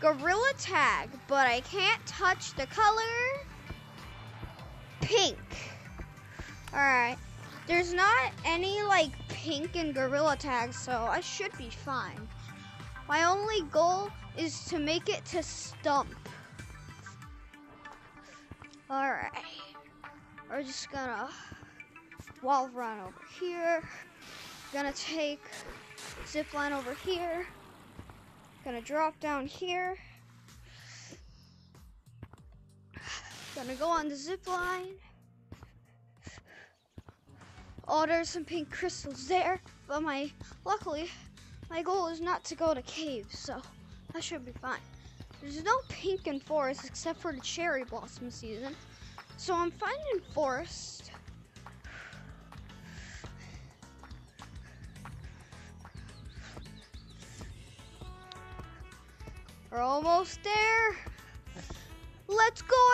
Gorilla Tag, but I can't touch the color pink. Alright. There's not any like pink in Gorilla Tag, so I should be fine. My only goal is to make it to Stump. Alright. We're just gonna wall run over here. Gonna take zip line over here. Gonna drop down here. Gonna go on the zip line. Oh, there's some pink crystals there, but my luckily my goal is not to go to caves, so that should be fine. There's no pink in forest except for the cherry blossom season, so I'm finding in We're almost there. Let's go. I